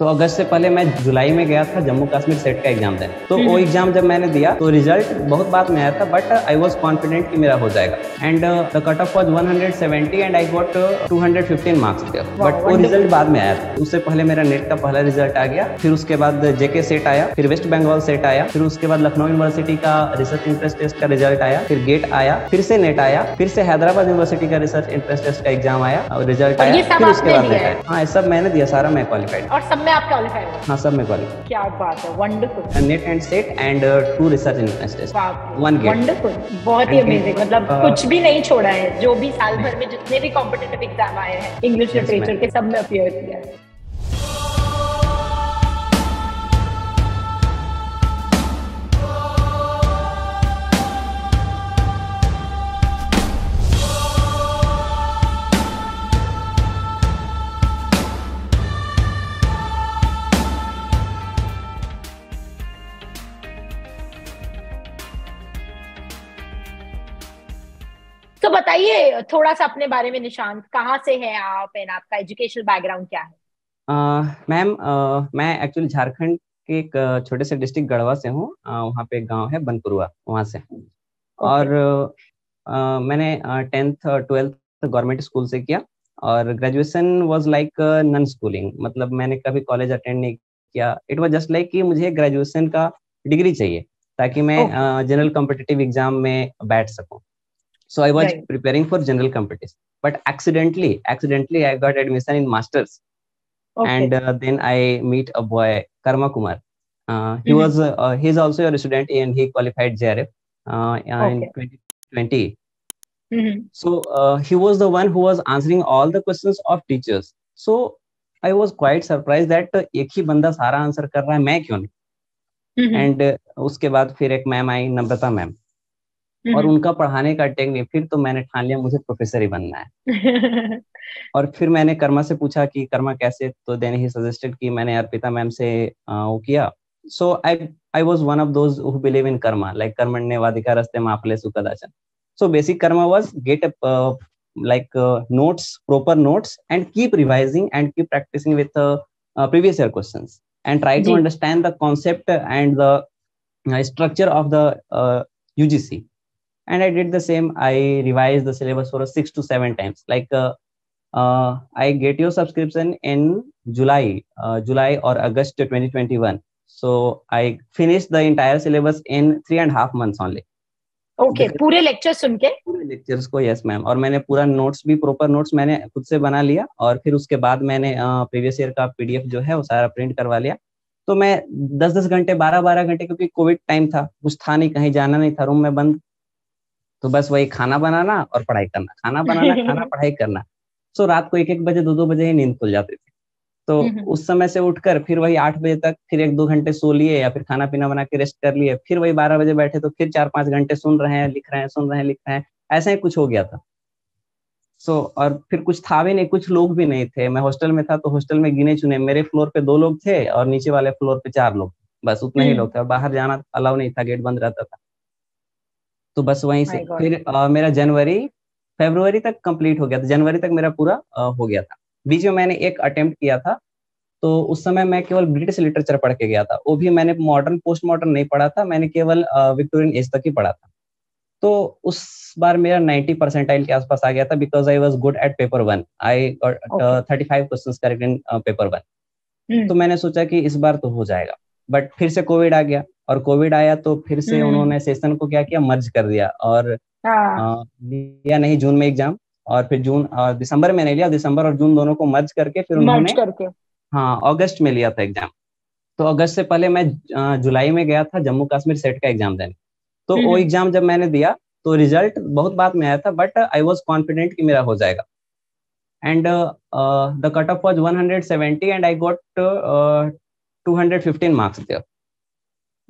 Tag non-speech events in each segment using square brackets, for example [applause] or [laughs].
तो अगस्त से पहले मैं जुलाई में गया था जम्मू कश्मीर सेट का एग्ज़ाम देने। तो वो एग्ज़ाम जब मैंने दिया तो रिज़ल्ट बहुत बाद में आया था बट आई वॉज़ कॉन्फिडेंट कि मेरा हो जाएगा। And the cut off was 170 and I got 215 marks but वो रिज़ल्ट बाद में आया था। उससे पहले मेरा नेट का पहला रिज़ल्ट आ गया फिर उसके बाद जेके सेट आया फिर वेस्ट बंगाल सेट आया फिर उसके बाद लखनऊ यूनिवर्सिटी का रिसर्च इंटरेस्ट टेस्ट का रिज़ल्ट आया फिर गेट आया फिर से नेट आया फिर से हैदराबाद यूनिवर्सिटी का रिसर्च इंटरेस्ट टेस्ट का एग्ज़ाम आया और रिज़ल्ट आया फिर उसके बाद नेट आया। हाँ सब मैंने दिया सारा मैं क्वालिफाइड और सब में आप क्वालिफाई हो? हाँ सब में क्वालिफाइड क्या बात है wonderful NET and SET and two research test One gate. Wonderful बहुत ही अमेजिंग मतलब uh, कुछ भी नहीं छोड़ा है। जो भी साल भर में जितने भी कॉम्पिटेटिव एग्ज़ाम आए हैं इंग्लिश लिटरेचर के सब में अपियर किया है। बताइए थोड़ा सा अपने बारे में निशांत कहाँ से है आप एंड आपका एजुकेशनल बैकग्राउंड क्या है? मैम मैं एक्चुअली झारखंड के एक छोटे से डिस्ट्रिक्ट गढ़वा से हूँ। वहाँ पे गाँव है बनपुरुआ वहाँ से। और अ, मैंने टेंथ ट्वेल्थ गवर्नमेंट स्कूल से किया और graduation was like none schooling मतलब मैंने कभी कॉलेज अटेंड नहीं किया। इट वाज जस्ट लाइक कि मुझे ग्रेजुएशन का डिग्री चाहिए ताकि मैं जनरल कॉम्पिटिटिव एग्ज़ाम में बैठ सकूँ। So I was Right. Preparing for general competition but accidentally accidentally I got admission in masters and uh, then I meet a boy, Karma Kumar. Uh, he Mhm. was uh, he's also a student and he qualified JRF uh, in Okay. 2020. Hmm, So uh, he was the one who was answering all the questions of teachers. So I was quite surprised that uh, ही बंदा सारा answer कर रहा है मैं क्यों नहीं हम्म, and उसके बाद फिर एक मैम आई नम्रता मैम हम्म, और हम्म। उनका पढ़ाने का टेक्निक फिर तो मैंने ठान लिया मुझे प्रोफेसर ही बनना है। और फिर मैंने कर्मा से पूछा कि कर्मा कैसे तो देन ही सजेस्टेड कि मैंने अर्पिता मैम से वो किया। So I I was one of those believe in karma like कर्मण्य वाधिका रस्ते मापले सुकदाचन so basic karma was get like notes proper notes and keep revising and keep practising with previous year question and try to understand the concept and the structure of the UGC and I did the same. I revised the syllabus for six to seven times. Like uh, uh, I get your subscription in July, uh, July or August 2021. So I finished the entire syllabus in three and a half months only. Okay okay, पूरे lecture सुन के पूरे lectures को yes ma'am और मैंने पूरा notes भी proper notes मैंने खुद से बना लिया और फिर उसके बाद मैंने प्रीवियस ईयर का पीडीएफ जो है वो सारा प्रिंट करवा लिया तो मैं दस दस घंटे बारह बारह घंटे क्योंकि कोविड टाइम था कुछ था नहीं कहीं जाना नहीं था रूम में बंद तो बस वही खाना बनाना और पढ़ाई करना खाना बनाना [laughs] खाना पढ़ाई करना। सो रात को एक एक बजे दो दो बजे ही नींद खुल जाती थी। तो हम्म। उस समय से उठकर फिर वही आठ बजे तक फिर एक दो घंटे सो लिए या फिर खाना पीना बना के रेस्ट कर लिए। फिर वही बारह बजे बैठे तो फिर चार पाँच घंटे सुन रहे हैं लिख रहे हैं सुन रहे हैं लिख रहे हैं। ऐसा ही कुछ हो गया था। सो so, और फिर कुछ था भी नहीं कुछ लोग भी नहीं थे। मैं हॉस्टल में था तो हॉस्टल में गिने चुने मेरे फ्लोर पे दो लोग थे और नीचे वाले फ्लोर पे चार लोग। बस उतने ही हम्म। लोग थे और बाहर जाना अलाउ नहीं था गेट बंद रहता था। तो बस वहीं से फिर अ, मेरा जनवरी फरवरी तक कंप्लीट हो गया था। जनवरी तक मेरा पूरा अ, हो गया था। बीच में मैंने एक अटेम्प्ट किया था तो उस समय मैं केवल ब्रिटिश लिटरेचर पढ़ के गया था। वो भी मैंने मॉडर्न पोस्ट मॉडर्न नहीं पढ़ा था मैंने केवल विक्टोरियन एज तक ही पढ़ा था। तो उस बार मेरा 90 परसेंटाइल के आसपास आ गया था because I was good at paper one I thirty five question correct in paper one तो मैंने सोचा कि इस बार तो हो जाएगा। बट फिर से कोविड आ गया। और कोविड आया तो फिर से हम्म। उन्होंने सेशन को क्या किया? मर्ज कर दिया। और हाँ, लिया नहीं जून में एग्ज़ाम और फिर जून और दिसंबर में नहीं लिया। दिसंबर और जून दोनों को मर्ज करके फिर उन्होंने हाँ अगस्त में लिया था एग्ज़ाम तो अगस्त से पहले मैं जुलाई में गया था जम्मू कश्मीर सेट का एग्ज़ाम देने। तो वो हम्म। एग्ज़ाम जब मैंने दिया तो रिज़ल्ट बहुत बाद में आया था बट आई वॉज़ कॉन्फिडेंट कि मेरा हो जाएगा। And the cut off was 170 and I got 215 marks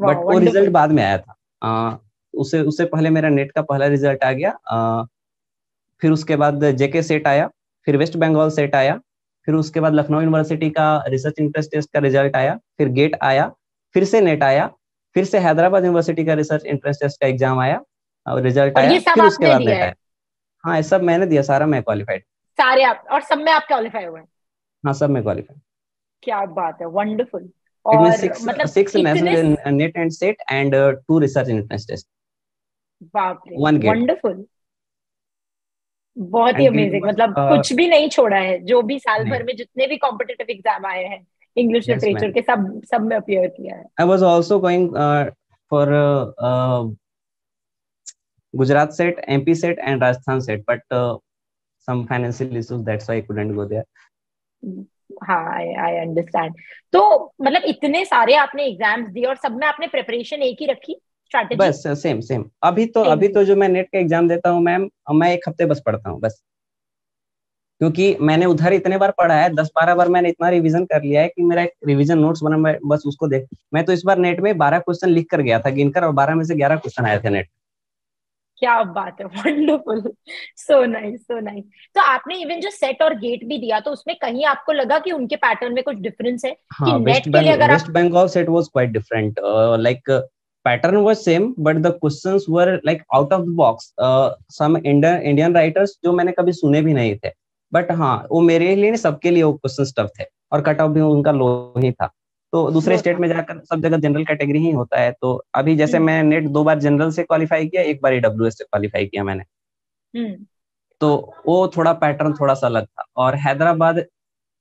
Wow, but वो रिज़ल्ट बाद में आया था। अ, उससे उससे पहले मेरा नेट का पहला रिज़ल्ट आ गया। अ, फिर उसके बाद जेके सेट आया फिर वेस्ट बंगाल सेट आया फिर उसके बाद लखनऊ यूनिवर्सिटी का रिसर्च इंटरेस्ट टेस्ट का रिज़ल्ट आया फिर गेट आया फिर से नेट आया फिर से हैदराबाद यूनिवर्सिटी का रिसर्च इंटरेस्ट टेस्ट का एग्ज़ाम आया और रिज़ल्ट आया फिर उसके बाद नेट आया। हाँ सब मैंने दिया सारा मैं क्वालिफाइड सारे आप और सब में आप क्वालिफाई हुए हाँ? सब मैं क्वालिफाइड क्या बात है वंडरफुल और मतलब six national NET and SET and two research entrance test बाप रे वंडरफुल बहुत ही अमेजिंग मतलब uh, कुछ भी नहीं छोड़ा है जो भी साल भर में जितने भी कॉम्पिटिटिव एग्ज़ाम आए हैं इंग्लिश लिटरेचर के सब सब में अपियर किया है. I was also going for Gujarat SET MP SET and Rajasthan SET but some financial issues that's why I couldn't go there हाँ आई अंडरस्टैंड तो मतलब इतने सारे आपने एग्ज़ाम्स दिए और सब में आपने प्रिपरेशन एक ही रखी? स्ट्रैटेजी बस सेम सेम अभी तो अभी तो जो मैं नेट का एग्ज़ाम देता हूँ मैम मैं एक हफ़्ते बस पढ़ता हूँ बस। क्योंकि मैंने उधर इतने बार पढ़ा है दस बारह बार मैंने इतना रिवीजन कर लिया है कि मेरा एक रिवीजन नोट्स बना मैं बस उसको देख मैं तो इस बार नेट में बारह क्वेश्चन लिख कर गया था गिनकर और बारह में से ग्यारह क्वेश्चन आए थे नेट क्या बात है wonderful so nice so nice तो आपने इवन जो सेट और गेट भी दिया तो उसमें कहीं आपको लगा कि उनके पैटर्न में कुछ डिफरेंस है? हाँ, कि नेट के लिए अगर West Bengal SET was quite different like pattern was same but the questions were like out of the box. Uh, some indian indian writers जो मैंने कभी सुने भी नहीं थे बट हाँ वो मेरे लिए नहीं सबके लिए वो क्वेश्चन टफ थे और कट ऑफ़ भी उनका लो ही था। तो दूसरे स्टेट में जाकर सब जगह जनरल कैटेगरी ही होता है। तो अभी जैसे हम्म। मैंने नेट दो बार जनरल से क्वालिफाई किया एक बार डब्ल्यू से क्वालिफाई किया मैंने। हम्म। तो वो थोड़ा पैटर्न थोड़ा सा अलग था। और हैदराबाद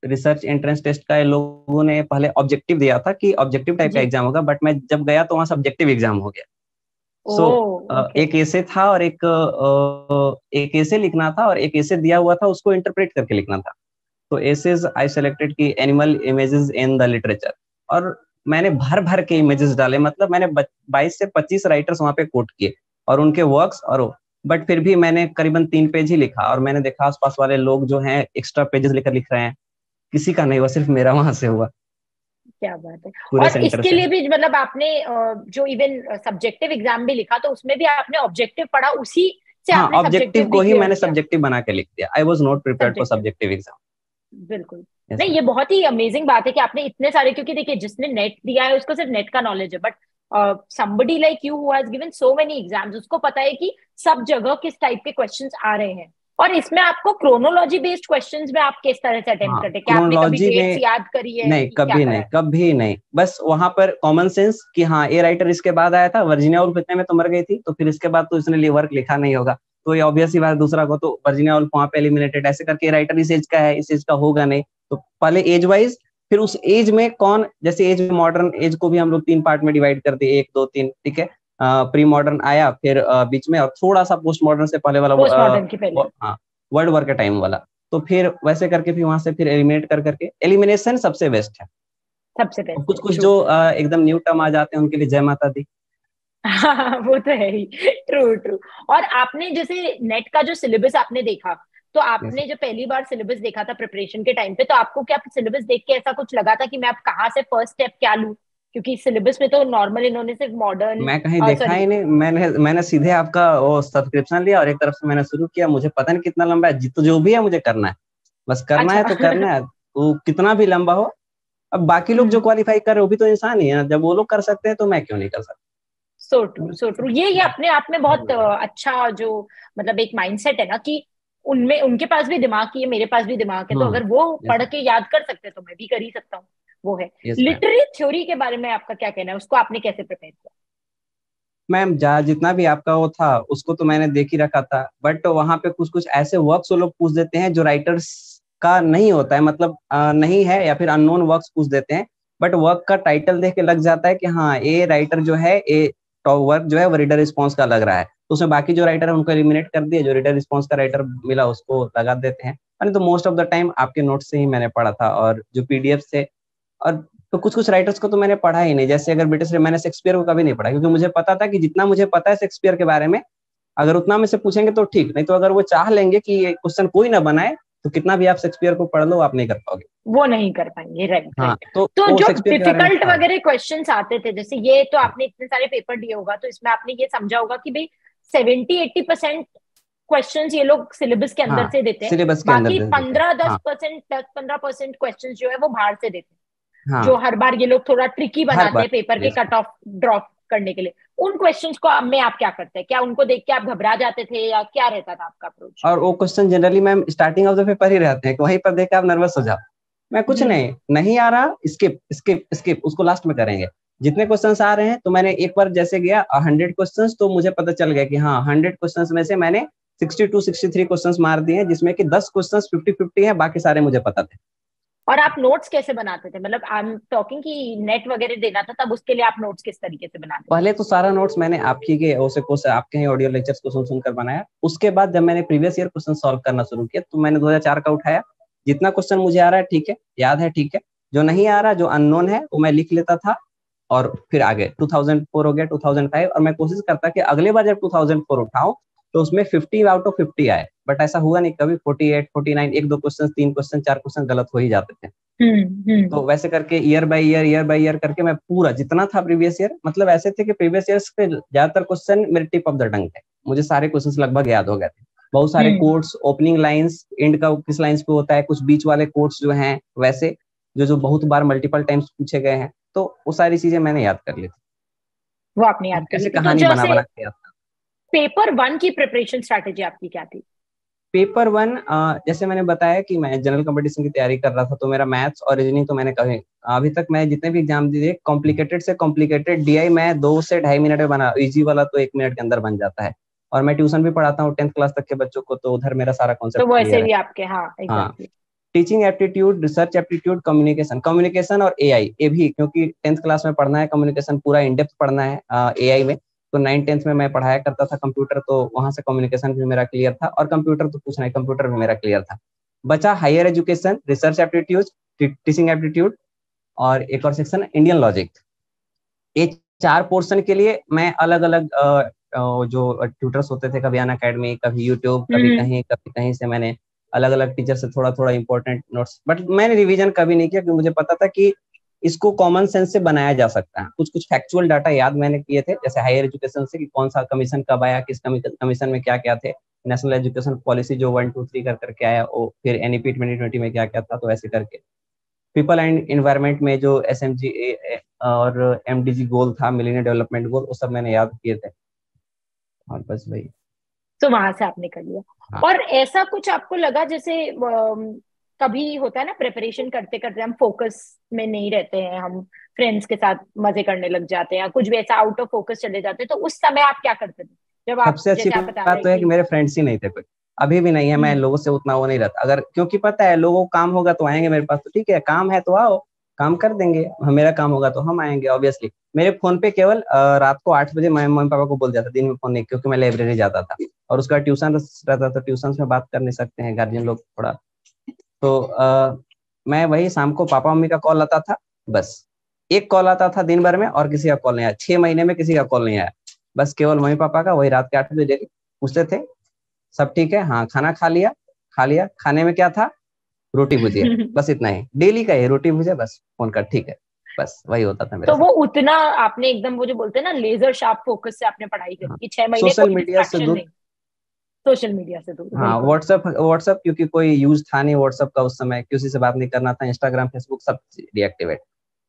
रिसर्च एंट्रेंस टेस्ट का लोगों ने पहले ऑब्जेक्टिव दिया था कि ऑब्जेक्टिव टाइप का एग्ज़ाम होगा बट मैं जब गया तो वहाँ सब्जेक्टिव एग्ज़ाम हो गया। सो so, uh, एक ऐसे था और एक एक ऐसे लिखना था और एक ऐसे दिया हुआ था उसको इंटरप्रेट करके लिखना था। तो ऐसे I selected key animal images in the literature और मैंने भर भर के इमेजेस डाले मतलब मैंने 22 से 25 राइटर्स वहाँ पे कोट किए और उनके वर्क्स और बट फिर भी मैंने करीबन तीन पेज ही लिखा और मैंने देखा आसपास वाले लोग जो हैं एक्स्ट्रा पेजेस लेकर लिख रहे हैं। किसी का नहीं हुआ सिर्फ़ मेरा वहाँ से हुआ। क्या बात है। और इसके लिए भी मतलब आपने जो इवन सब्जेक्टिव एग्ज़ाम भी लिखा तो उसमें भी आपने ऑब्जेक्टिव पढ़ा उसी से हाँ, ऑब्जेक्टिव को ही मैंने सब्जेक्टिव बना के लिख दिया। I was not prepared for subjective exam बिल्कुल। Yes. नहीं ये बहुत ही अमेजिंग बात है कि आपने इतने सारे क्योंकि देखिए जिसने नेट दिया है उसको सिर्फ़ नेट का नॉलेज है but somebody like you who has given so many exams उसको पता है कि सब जगह किस टाइप के क्वेश्चन आ रहे हैं। और इसमें आपको क्रोनोलॉजी बेस्ड क्वेश्चंस में आप किस तरह से अटेम्प्ट हाँ, करते क्या आपने कभी डेट्स याद करी है नहीं कभी नहीं कभी नहीं। बस वहाँ पर कॉमन सेंस कि हाँ ये राइटर इसके बाद आया था वर्जीनिया उल्फ इतने में तो मर गई थी तो फिर इसके बाद तो इसने लिए वर्क लिखा नहीं होगा। तो ये ऑब्वियस ही बात दूसरा को तो वर्जीनिया उल्फ वहाँ पे एलिमिनेटेड ऐसे करके राइटर इस एज का है इस एज का होगा नहीं। तो पहले एज वाइज फिर उस एज में कौन जैसे एज में मॉडर्न एज को भी हम लोग तीन पार्ट में डिवाइड कर दिए एक दो तीन ठीक है? प्री मॉडर्न आया फिर बीच में और थोड़ा सा पोस्ट मॉडर्न से पहले। वाला हाँ वर्ल्ड वॉर के टाइम वाला। तो फिर वैसे करके फिर वहाँ से फिर एलिमिनेट कर करके एलिमिनेशन सबसे बेस्ट है। सबसे बेस्ट कुछ कुछ जो एकदम न्यू टर्म आ जाते हैं उनके लिए जय माता दी। हाँ, [laughs] वो तो है ही। ट्रू ट्रू और आपने जैसे नेट का जो सिलेबस आपने देखा तो आपने जो पहली बार सिलेबस देखा था प्रिपरेशन के टाइम पे तो आपको क्या सिलेबस देख के ऐसा कुछ लगा था कि मैं अब कहाँ से फ़र्स्ट स्टेप क्या लू? क्योंकि सिलेबस में तो नॉर्मल इन्होंने सिर्फ़ मॉडर्न मैं कहीं देखा ही नहीं। मैंने मैंने सीधे आपका वो सब्सक्रिप्शन लिया और एक तरफ़ से मैंने शुरू किया। मुझे पता नहीं कितना लंबा है। तो जो भी है मुझे करना है। बस करना अच्छा। है तो करना है। वो कितना भी लंबा हो। अब बाकी लोग जो क्वालिफाई हम्म। कर रहे वो भी तो इंसान ही है जब वो लोग कर सकते हैं तो मैं क्यों नहीं कर सकता? सो ट्रू सो ट्रू ये ये अपने आप में बहुत अच्छा जो मतलब एक माइंडसेट है ना कि उनमें उनके पास भी दिमाग की है मेरे पास भी दिमाग है तो हाँ। अगर वो पढ़ के याद कर सकते हैं तो मैं भी कर ही सकता हूँ वो है। लिटरेरी थ्योरी के बारे में आपका क्या कहना है? उसको आपने कैसे प्रिपेयर किया? मैम जहाँ जितना भी आपका वो था उसको तो मैंने देख ही रखा था बट तो वहाँ पे कुछ कुछ ऐसे वर्क्स वो लोग पूछ देते हैं जो राइटर्स का नहीं होता है मतलब आ, नहीं है या फिर अननोन वर्क्स पूछ देते हैं बट वर्क का टाइटल देख के लग जाता है कि हाँ ये राइटर जो है ये टॉप वर्क जो है वो रीडर रिस्पॉन्स का लग रहा है। तो उसमें बाकी जो राइटर है उनको एलिमिनेट कर दिए जो रीडर रिस्पॉन्स का राइटर मिला उसको लगा देते हैं। तो मोस्ट ऑफ़ द टाइम आपके नोट से ही मैंने पढ़ा था और जो पीडीएफ से और तो कुछ कुछ राइटर्स को तो मैंने पढ़ा ही नहीं। जैसे अगर ब्रिटिश मैंने शेक्सपियर को कभी नहीं पढ़ा क्योंकि मुझे पता था कि जितना मुझे पता है शेक्सपियर के बारे में अगर उतना में से पूछेंगे तो ठीक नहीं तो अगर वो चाह लेंगे कि ये क्वेश्चन कोई ना बनाए तो कितना भी आप शेक्सपियर को पढ़ लो आप नहीं कर पाओगे। वो नहीं कर पाएँगे राइट हाँ, तो, तो जो डिफ़िकल्ट वगैरह क्वेश्चंस आते थे जैसे ये तो आपने इतने सारे पेपर दिए होगा तो इसमें आपने ये समझा होगा कि भाई सेवेंटी एट्टी परसेंट क्वेश्चन ये लोग सिलेबस के अंदर हाँ, से देते हैं। बाकी पंद्रह दस परसेंट दस पंद्रह परसेंट क्वेश्चन जो है वो बाहर से देते हैं। हाँ. जो हर बार ये लोग थोड़ा ट्रिकी बनाते हैं पेपर के कट ऑफ़ ड्रॉप करने के लिए। उन क्वेश्चंस को में आप क्या करते हैं? क्या उनको देख के आप घबरा जाते थे या क्या रहता था आपका अप्रोच और वो question generally ma'am starting of the paper ही रहते हैं वहीं पर देख के आप नर्वस हो जाओ। मैं कुछ नहीं नहीं आ रहा स्किप स्किप स्किप उसको लास्ट में करेंगे। जितने क्वेश्चंस आ रहे हैं तो मैंने एक बार जैसे गया हंड्रेड क्वेश्चंस तो मुझे पता चल गया कि हाँ हंड्रेड क्वेश्चंस में से मैंने sixty two sixty three questions मार दिए हैं जिसमें कि दस क्वेश्चन फिफ्टी फिफ्टी है बाकी सारे मुझे पता थे। और आप नोट्स कैसे बनाते थे? मतलब आई एम टॉकिंग कि नेट वगैरह देना था तब उसके लिए आप नोट्स किस तरीके से बनाते पहले तो सारा नोट्स मैंने आपकी के ओसे को से आपके ही ऑडियो लेक्चर्स को सुन सुनकर बनाया। उसके बाद जब मैंने प्रीवियस ईयर क्वेश्चन सॉल्व करना शुरू किया तो मैंने 2004 का उठाया। जितना क्वेश्चन मुझे आ रहा है ठीक है याद है ठीक है। जो नहीं आ रहा जो अननोन है वो मैं लिख लेता था। और फिर आगे 2004 हो गया 2005 और मैं कोशिश करता कि अगले बार जब 2004 उठाऊं तो उसमें 50 आउट ऑफ़ 50 आए। बट ऐसा हुआ नहीं कभी 48 49 एक दो क्वेश्चन तीन क्वेश्चन चार क्वेश्चन गलत हो ही जाते थे। हम्म, हम्म। तो वैसे करके year by year year by year करके मैं पूरा जितना था प्रीवियस ईयर मतलब ऐसे थे कि प्रीवियस ईयर पे ज़्यादातर क्वेश्चन मेरे टिप ऑफ़ द टंग थे। मुझे सारे क्वेश्चन लगभग याद हो गए थे। बहुत सारे कोर्ट्स ओपनिंग लाइंस एंड का किस लाइंस पे होता है कुछ बीच वाले कोर्ट्स जो हैं वैसे जो जो बहुत बार मल्टीपल टाइम्स पूछे गए हैं। तो वो सारी चीज़ें मैंने याद कर ली थी। वो आपने याद कर ली कहानी तो बना बना के याद पेपर वन की प्रिपरेशन स्ट्रैटेजी आपकी क्या थी? पेपर वन जैसे मैंने बताया कि मैं जनरल कंपटीशन की तैयारी कर रहा था तो मेरा मैथ्स और रीजनिंग तो मैंने कभी अभी तक मैं जितने भी एग्ज़ाम दिए कॉम्प्लिकेटेड से कॉम्प्लिकेटेड डीआई मैं दो से ढाई मिनट में बना इजी वाला तो एक मिनट के अंदर बन जाता है। और मैं ट्यूशन भी पढ़ाता हूँ टेंथ क्लास तक के बच्चों को तो उधर मेरा सारा कॉन्सेप्ट तो वैसे भी आपके हाँ हाँ। Teaching aptitude research aptitude communication communication और एआई ये भी क्योंकि टेंथ क्लास में पढ़ना है कम्युनिकेशन पूरा इन डेप्थ पढ़ना है एआई में। तो नाइन टेंथ में मैं पढ़ाया करता था कंप्यूटर तो वहाँ से कम्युनिकेशन भी मेरा क्लियर था और कंप्यूटर तो कुछ नहीं कंप्यूटर भी मेरा क्लियर था। बचा higher education research aptitude teaching aptitude और एक और सेक्शन इंडियन लॉजिक ये चार पोर्शन के लिए मैं अलग अलग जो ट्यूटर्स होते थे कभी अन अकेडमी कभी यूट्यूब कभी हम्म। कहीं कभी कहीं से मैंने अलग अलग टीचर से थोड़ा थोड़ा इंपॉर्टेंट नोट्स बट मैंने रिविजन कभी नहीं किया क्योंकि मुझे पता था कि इसको कॉमन सेंस से बनाया जा सकता है। कुछ कुछ फैक्चुअल डाटा याद मैंने किए थे, जैसे हायर एजुकेशन से कि कौन सा कमीशन कब आया, किस कमीशन में क्या क्या थे नेशनल एजुकेशन पॉलिसी जो वन टू थ्री कर करके आया वो फिर एनईपी ट्वेंटी ट्वेंटी में क्या क्या था तो ऐसे करके। पीपल एंड इन्वायरमेंट में जो एस एम जी और एम डी जी गोल था मिलीनियर डेवलपमेंट गोल वो सब मैंने याद किए थे। और बस भाई तो वहाँ से आपने कर लिया हाँ. और ऐसा कुछ आपको लगा जैसे कभी होता है ना प्रिपरेशन करते करते हम फोकस में नहीं रहते हैं हम फ्रेंड्स के साथ मज़े करने लग जाते हैं कुछ भी ऐसा आउट ऑफ़ फोकस चले जाते हैं तो उस समय आप क्या करते थे? जब आप सबसे अच्छी बात तो है कि मेरे फ्रेंड्स ही नहीं थे कोई। अभी भी नहीं है मैं हम्म। लोगों से उतना वो नहीं रहता। अगर क्योंकि पता है लोगों को काम होगा तो आएँगे मेरे पास तो ठीक है काम है तो आओ। काम कर देंगे मेरा काम होगा तो हम आएँगे ऑब्वियसली मेरे फ़ोन पे केवल रात को आठ बजे मैं मम्मी पापा को बोल जाता दिन में फ़ोन नहीं क्योंकि मैं लाइब्रेरी जाता था। और उसका ट्यूशन रहता था ट्यूशन में बात कर नहीं सकते हैं गार्जियन लोग थोड़ा। तो आ, मैं वही शाम को पापा मम्मी का कॉल आता था बस। एक कॉल आता था दिन भर में और किसी का कॉल नहीं आया। छह महीने में किसी का कॉल नहीं आया। बस केवल मम्मी पापा का वही रात के आठ बजे पूछते थे सब ठीक है? हाँ खाना खा लिया खा लिया। खाने में क्या था? रोटी भुजिया [laughs] बस इतना ही। डेली का ही रोटी भुजिया बस फ़ोन कर। ठीक है। बस वही होता था मेरा तो वो उतना आपने एकदम वो जो बोलते हैं ना लेजर शार्प फोकस से आपने पढ़ाई करी हाँ। कि छह महीने सोशल मीडिया से दूर। सोशल मीडिया से दूर। हाँ व्हाट्सएप व्हाट्सएप क्योंकि कोई यूज़ था नहीं व्हाट्सएप का उस समय। किसी से बात नहीं करना था इंस्टाग्राम फेसबुक सब डीएक्टिवेट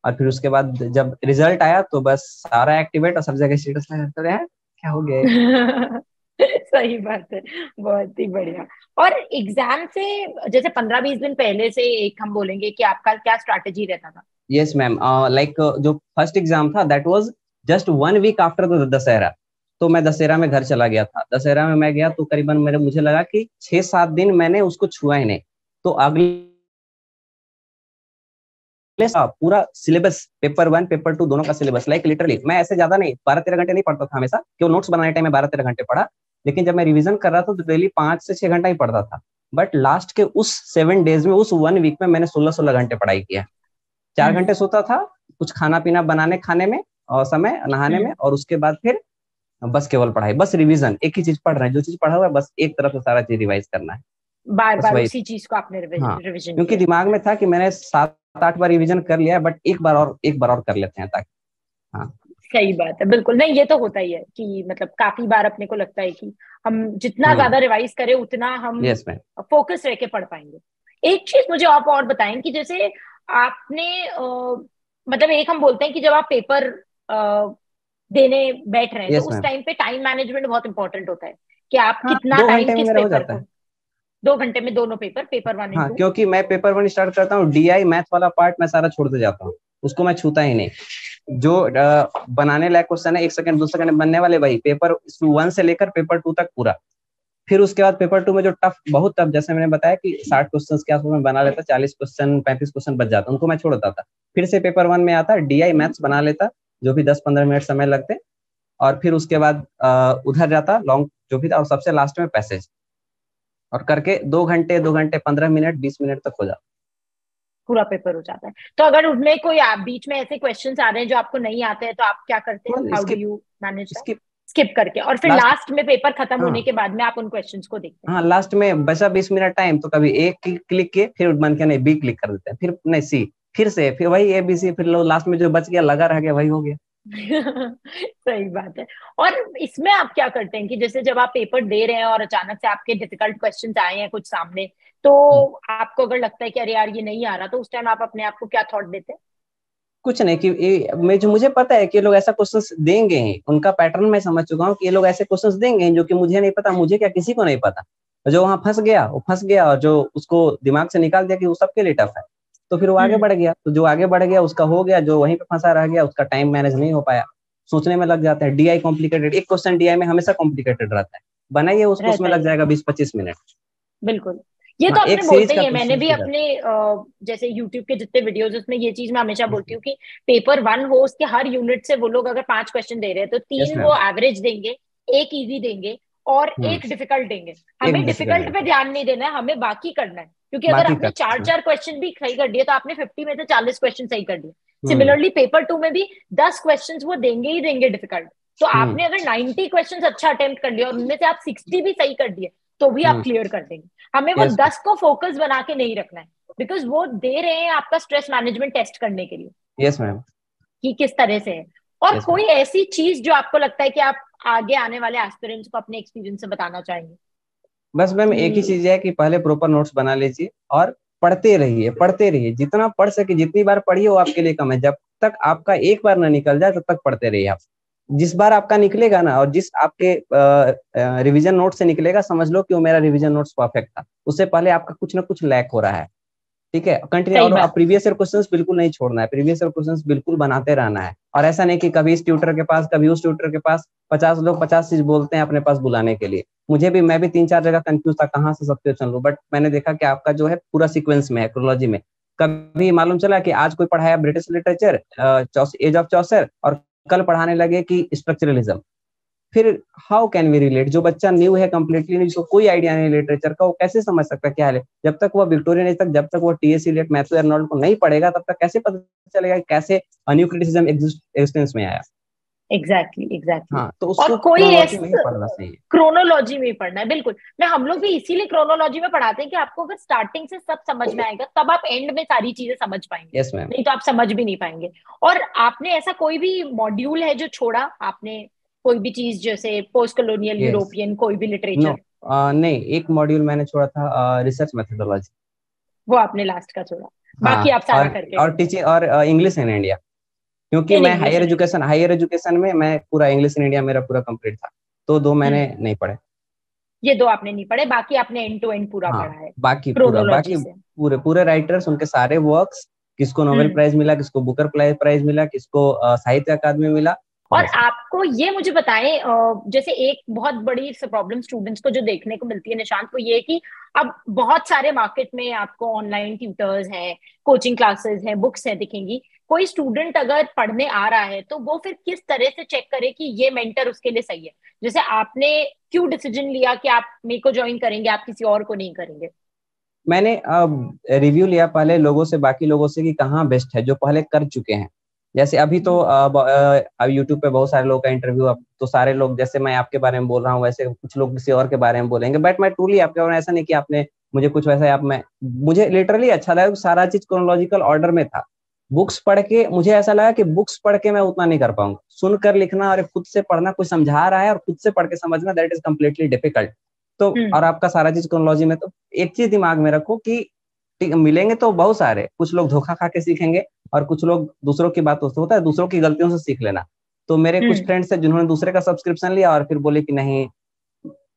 और फिर उसके बाद जब रिज़ल्ट आया तो बस सारा एक्टिवेट और सब जगह स्टेटस लगाते रहे। क्या हो गया [laughs] [laughs] सही बात है, बहुत ही बढ़िया। और एग्ज़ाम से, जैसे पंद्रह बीस दिन पहले से एक हम बोलेंगे कि आपका क्या स्ट्रैटेजी रहता था? यस मैम लाइक जो फ़र्स्ट एग्ज़ाम था that was just one week after the Dussehra. तो मैं दशहरा में घर चला गया था। दशहरा में मैं गया तो करीबन मेरे, मुझे लगा कि छह सात दिन मैंने उसको छुआ ही नहीं। तो अगले पूरा syllabus paper one paper two दोनों का सिलेबस लाइक लिटरली मैं ऐसे ज़्यादा नहीं, बारह तेरह घंटे नहीं पढ़ता था हमेशा। क्यों नोट्स बनाने टाइम में बारह तेरह घंटे पढ़ा। लेकिन जब मैं रिविजन कर रहा था तो डेली पाँच से छह घंटा ही पढ़ता था। बट लास्ट के उस सेवन डेज़ में उस वन वीक में मैंने सोलह सोलह घंटे पढ़ाई किया। चार हम्म। घंटे सोता था कुछ खाना पीना बनाने खाने में और समय नहाने में और उसके बाद फिर बस केवल पढ़ाई बस रिवीजन एक ही चीज़ पढ़ रहे हैं। जो चीज़ पढ़ा हुआ है बस एक तरफ़ से सारा चीज़ रिवाइज करना है। बार बार उसी चीज़ को आपने हाँ, रिविजन क्योंकि दिमाग में था कि मैंने सात आठ बार रिवीजन कर लिया बट एक बार और एक बार और कर लेते हैं ताकि हाँ। सही बात है बिल्कुल। नहीं ये तो होता ही है कि मतलब काफ़ी बार अपने को लगता है कि हम जितना हम्म। ज़्यादा रिवाइज करें उतना हम फोकस रह के पढ़ पाएँगे। एक चीज़ मुझे आप और बताएँ कि जैसे आपने आ, मतलब एक हम बोलते हैं कि जब आप पेपर आ, देने बैठ रहे हैं yes, तो उस टाइम पे टाइम मैनेजमेंट बहुत इंपॉर्टेंट होता है कि आप हाँ, कितना टाइम किस पेपर को दो घंटे में दोनों पेपर पेपर वन हाँ क्योंकि मैं पेपर वन स्टार्ट करता हूँ डी आई मैथ वाला पार्ट मैं सारा छोड़ते जाता हूँ उसको मैं छूता ही नहीं। जो बनाने लायक क्वेश्चन है, एक सेकंड दो सेकंड बनने वाले भाई पेपर वन से लेकर पेपर टू तक पूरा। फिर उसके बाद पेपर टू में जो टफ बहुत टफ जैसे मैंने बताया कि साठ क्वेश्चन के आसपास में बना लेता, चालीस क्वेश्चन पैंतीस क्वेश्चन बच जाता, उनको मैं छोड़ देता था। फिर से पेपर वन में आता डी आई मैथ्स बना लेता, जो भी दस पंद्रह मिनट समय लगते, और फिर उसके बाद उधर जाता लॉन्ग जो भी था, और सबसे लास्ट में पैसेज और करके दो घंटे दो घंटे, पंद्रह मिनट, बीस मिनट तक हो जाता। पूरा पेपर हो जाता है। तो अगर उसमें कोई आप बीच में ऐसे क्वेश्चन आ रहे हैं जो आपको नहीं आते हैं तो आप क्या करते हैं? How do you manage skip करके। और फिर लास्ट में पेपर खत्म हाँ, होने के बाद में आप उन क्वेश्चंस को देखते हैं। हाँ लास्ट में बचा बीस मिनट टाइम तो कभी ए क्लिक किए फिर मन के नहीं बी क्लिक कर देते हैं। फिर नहीं सी फिर से फिर वही ए बी सी फिर लास्ट में जो बच गया लगा रह गया वही हो गया। [laughs] सही बात है। और इसमें आप क्या करते हैं कि जैसे जब आप पेपर दे रहे हैं और अचानक से आपके डिफ़िकल्ट क्वेश्चन आए हैं कुछ सामने तो हम्म। आपको अगर लगता है कि अरे यार ये नहीं आ रहा तो उस टाइम आप अपने आप को क्या थॉट देते हैं? कुछ नहीं कि मैं जो मुझे पता है कि ये लोग ऐसा क्वेश्चन देंगे ही। उनका पैटर्न मैं समझ चुका हूँ कि ये लोग ऐसे क्वेश्चन देंगे जो कि मुझे नहीं पता मुझे क्या किसी को नहीं पता। जो वहाँ फंस गया वो फंस गया और जो उसको दिमाग से निकाल दिया कि वो सबके लिए टफ है। तो फिर वो आगे हम्म। बढ़ गया। तो जो आगे बढ़ गया उसका हो गया जो वहीं पे फंसा रह गया उसका टाइम मैनेज नहीं हो पाया। सोचने में लग जाता है डीआई कॉम्प्लिकेटेड एक क्वेश्चन डीआई में हमेशा कॉम्प्लिकेटेड रहता है। बनाइए उसको उसमें लग जाएगा बीस पच्चीस मिनट बिल्कुल। ये तो हाँ, आपने बोलते ही है मैंने भी अपने जैसे यूट्यूब के जितने वीडियोस उसमें ये चीज़ मैं हमेशा बोलती हूँ कि पेपर वन हो उसके हर यूनिट से वो लोग अगर पाँच क्वेश्चन दे रहे हैं तो तीन वो एवरेज देंगे एक इजी देंगे और हम्म। एक डिफ़िकल्ट देंगे। हमें डिफ़िकल्ट पे ध्यान नहीं देना है हमें बाकी करना है। क्योंकि अगर आपने चार चार क्वेश्चन भी सही कर दिए तो आपने फिफ्टी में से चालीस क्वेश्चन सही कर दिए। सिमिलरली पेपर टू में भी दस क्वेश्चन वो देंगे ही देंगे डिफ़िकल्ट तो हम्म। आपने अगर नाइनटी क्वेश्चन अच्छा अटेम्प्ट कर लिया और उनमें से आप सिक्सटी भी सही कर दिए तो भी आप क्लियर हम्म। कर देंगे। हमें वो दस को फोकस बना के नहीं रखना है बिकॉज़ वो दे रहे हैं आपका स्ट्रेस मैनेजमेंट टेस्ट करने के लिए। यस मैम कि किस तरह से है। और yes, कोई ऐसी चीज़ जो आपको लगता है कि आप आगे आने वाले एस्पिरेंट्स को अपने एक्सपीरियंस से बताना चाहेंगे? बस मैम एक ही चीज़ है कि पहले प्रॉपर नोट्स बना लीजिए और पढ़ते रहिए पढ़ते रहिए। जितना पढ़ सके जितनी बार पढ़िए वो आपके लिए कम है। जब तक आपका एक बार ना निकल जाए तब तक पढ़ते रहिए आप। जिस बार आपका निकलेगा ना और जिस आपके रिविजन नोट से निकलेगा समझ लो कि वो मेरा रिविजन नोट्स परफेक्ट था। उससे पहले आपका कुछ ना कुछ लैक हो रहा है। ठीक है? कंटिन्यू और प्रीवियस ईयर क्वेश्चंस बिल्कुल नहीं छोड़ना है। प्रीवियस ईयर क्वेश्चंस बिल्कुल बनाते रहना है। और ऐसा नहीं कि कभी इस ट्यूटर के पास कभी उस ट्यूटर के पास पचास लोग पचास चीज़ बोलते हैं अपने पास बुलाने के लिए। मुझे भी मैं भी तीन चार जगह कंफ्यूज था कहाँ से सब्सक्रिप्शन लू। बट मैंने देखा कि आपका जो है पूरा सिक्वेंस में है क्रोलॉजी में। कभी मालूम चला कि आज कोई पढ़ाया British literature age of Chaucer और कल पढ़ाने लगे कि स्ट्रक्चरलिज्म फिर हाउ कैन वी रिलेट जो बच्चा न्यू है कम्प्लीटली जिसको कोई आइडिया नहीं लिटरेचर का वो कैसे समझ सकता है क्या है? जब तक वो विक्टोरियन एज तक जब तक वो टीएससी लेट मैथ्यू अर्नोल्ड को नहीं पढ़ेगा तब तक कैसे पता चलेगा कैसे अन्यू क्रिटिसिज्म एग्जिस्टेंस में आया? एग्जैक्टली एग्जैक्टली हाँ, तो और कोई क्रोनोलॉजी में पढ़ना है बिल्कुल। मैं हम लोग भी इसीलिए क्रोनोलॉजी में पढ़ाते हैं कि आपको अगर स्टार्टिंग से सब समझ में आएगा तब आप एंड में सारी चीज़ें समझ पाएँगे। Yes, नहीं तो आप समझ भी नहीं पाएँगे। और आपने ऐसा कोई भी मॉड्यूल है जो छोड़ा आपने कोई भी चीज़ जैसे पोस्ट कॉलोनियल यूरोपियन कोई भी लिटरेचर no, uh, नहीं एक मॉड्यूल मैंने छोड़ा था रिसर्च uh, मेथोडोलॉजी वो आपने लास्ट का छोड़ा। हाँ, बाकी आप सारा करके। और टीचिंग और इंग्लिश इन इंडिया क्योंकि मैं हायर एजुकेशन हायर एजुकेशन में मैं पूरा इंग्लिश इन इंडिया मेरा पूरा कंप्लीट था। तो दो मैंने हम्म। नहीं पढ़े। ये दो आपने नहीं पढ़े बाकी आपने एंड टू एंड पूरा हाँ, पढ़ा है। बाकी पूरा बाकी पूरे पूरे राइटर्स उनके सारे वर्क्स किसको नोबेल प्राइज हम्म। मिला किसको बुकर प्राइज मिला किसको साहित्य अकादमी मिला और आपको ये मुझे बताएँ जैसे एक बहुत बड़ी प्रॉब्लम स्टूडेंट्स को जो देखने को मिलती है निशांत वो ये कि अब बहुत सारे मार्केट में आपको ऑनलाइन ट्यूटर्स हैं कोचिंग क्लासेस हैं बुक्स हैं दिखेंगी। कोई स्टूडेंट अगर पढ़ने आ रहा है तो वो फिर किस तरह से चेक करे कि ये मेंटर उसके लिए सही है? जैसे आपने क्यों डिसीज़न लिया कि आप मेरे को ज्वाइन करेंगे आप किसी और को नहीं करेंगे? मैंने रिव्यू लिया पहले लोगों से बाकी लोगों से कि कहाँ बेस्ट है जो पहले कर चुके हैं। जैसे अभी तो हम्म। अब यूट्यूब पे बहुत सारे लोग का इंटरव्यू अब तो सारे लोग जैसे मैं आपके बारे में बोल रहा हूँ वैसे कुछ लोग किसी और के बारे में बोलेंगे बट मैं ट्रूली आपके बारे में ऐसा नहीं कि आपने मुझे कुछ वैसा आप मैं मुझे लिटरली अच्छा लगा सारा चीज़ क्रोनोलॉजिकल ऑर्डर में था बुक्स पढ़ के मुझे ऐसा लगा कि बुक्स पढ़ के मैं उतना नहीं कर पाऊँगा सुनकर लिखना और खुद से पढ़ना कुछ समझा रहा है और खुद से पढ़ के समझना दैट इज़ कम्प्लीटली डिफ़िकल्ट तो हम्म। और आपका सारा चीज़ क्रोनोलॉजी में तो एक चीज़ दिमाग में रखो कि मिलेंगे तो बहुत सारे कुछ लोग धोखा खा के सीखेंगे और कुछ लोग दूसरों की बात होता है दूसरों की गलतियों से सीख लेना। तो मेरे कुछ फ्रेंड्स हम्म। है जिन्होंने दूसरे का सब्सक्रिप्शन लिया और फिर बोले कि नहीं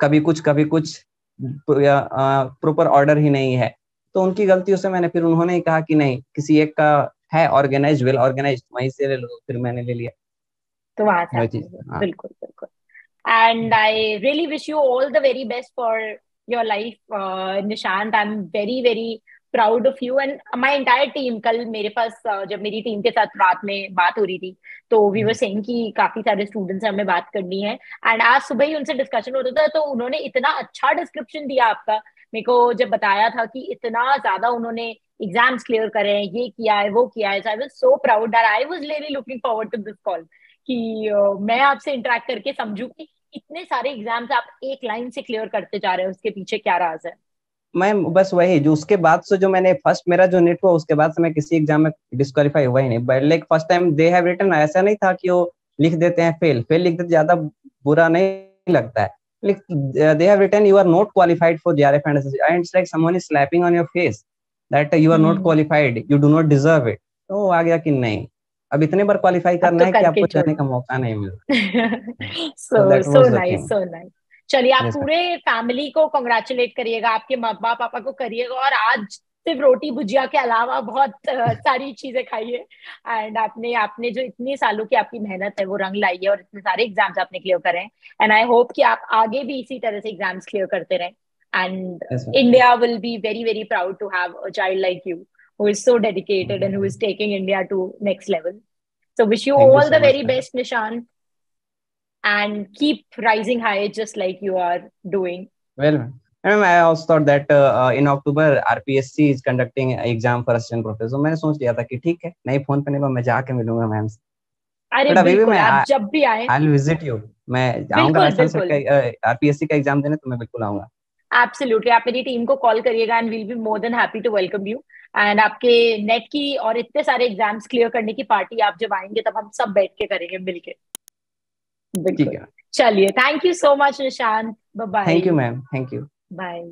कभी कुछ कभी कुछ प्रॉपर ऑर्डर ही नहीं है। तो उनकी गलतियों से मैंने फिर उन्होंने ही कहा कि नहीं किसी एक का है ऑर्गेनाइज वेल ऑर्गेनाइज वहीं से ले लो फिर मैंने ले लिया। तो वहाँ से हाँ। बिल्कुल बिल्कुल। And I really wish you all the very best for your life Nishant I am very very proud of you and my entire team कल मेरे पास जब मेरी टीम के साथ रात में बात हो रही थी तो वी वर सेइंग कि काफ़ी सारे स्टूडेंट्स हमें बात करनी है। एंड आज सुबह ही उनसे डिस्कशन होता था तो उन्होंने इतना अच्छा डिस्क्रिप्शन दिया आपका। मेरे को जब बताया था कि इतना ज़्यादा उन्होंने एग्ज़ाम्स क्लियर करे हैं ये किया है वो किया है I was so proud that I was really looking forward to this call कि uh, मैं आपसे इंटरेक्ट करके समझू कि इतने सारे एग्ज़ाम्स आप एक लाइन से क्लियर करते जा रहे हैं उसके पीछे क्या राज है। मैं बस वही जो उसके बाद से जो मैंने फ़र्स्ट मेरा जो नेट हुआ उसके बाद से मैं किसी एग्ज़ाम में डिस्कालीफाई हुआ ही नहीं। But like first time they have written ऐसा नहीं था कि वो लिख देते हैं फेल फेल लिख देते ज़्यादा बुरा नहीं लगता है। They have written you are not qualified for JRF and SSC. and it's like someone is slapping on your face that you are mm. not qualified you do not deserve it. तो आ गया कि नहीं। अब इतने बार qualify करना है कि आपको जाने का मौका नहीं मिला। सो सो नाइस सो नाइस चलिए आप पूरे फैमिली को कंग्रेचुलेट करिएगा आपके मम्मा पापा को करिएगा और आज सिर्फ़ रोटी भुजिया के अलावा बहुत [laughs] सारी चीज़ें खाइए। एंड आपने आपने जो इतनी सालों की आपकी मेहनत है वो रंग लाई है और इतने सारे एग्ज़ाम्स आपने क्लियर करे। एंड आई होप कि आप आगे भी इसी तरह से एग्ज़ाम्स क्लियर करते रहें। And yes, India will be very very proud to have a child like you who is so dedicated and who is taking India to next level. So wish you Thank all you so the very much, best, Nishan. And keep rising high just like you are doing. Well, and I also thought that uh, in October RPSC is conducting exam for assistant मैंने सोच लिया था कि ठीक है नहीं phone पे नहीं मैं जाके मिलूँगा मैम से। अरे But बिल्कुल मैं, आप जब भी आए I'll visit you. मैं आऊँगा आरपीएससी का एग्ज़ाम देने तो मैं बिल्कुल आऊँगा। एब्सोल्युटली आप मेरी टीम को कॉल करिएगा and will be more than happy to welcome you and आपके नेट की और इतने सारे एग्ज़ाम्स क्लियर करने की पार्टी आप जब आएँगे तब हम सब बैठ के करेंगे मिलके। बिल्कुल। चलिए thank you so much Nishant bye thank you ma'am thank you bye